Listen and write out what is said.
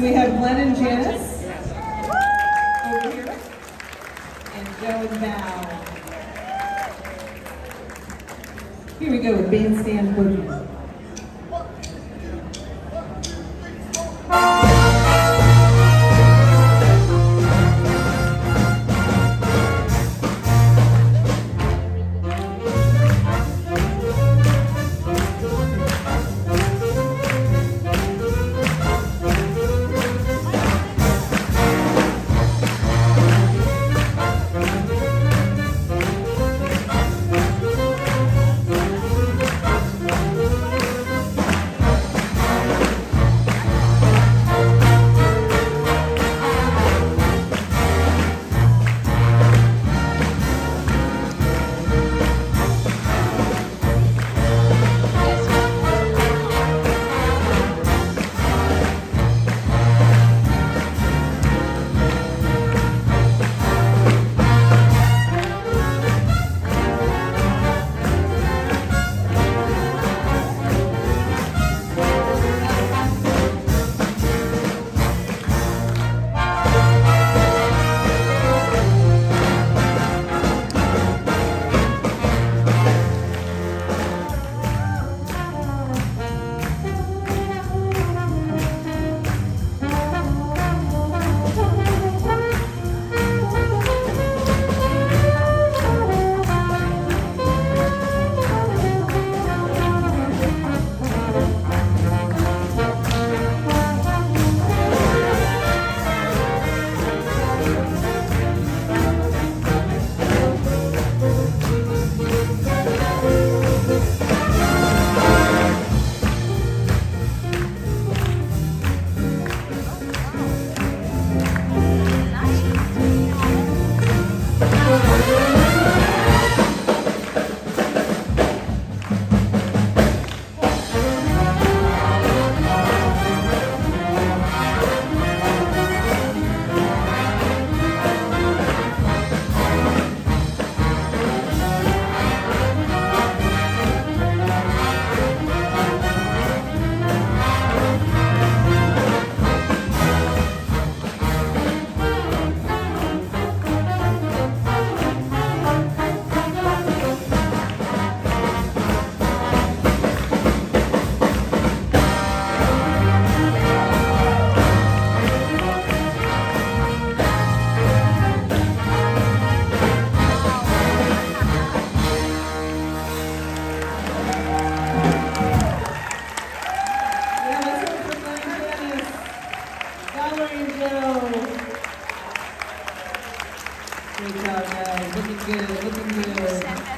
So we have Glen and Janice over here, and Joe and Val. Here we go with bandstand boogie. Tebrikler. Looking good, looking good.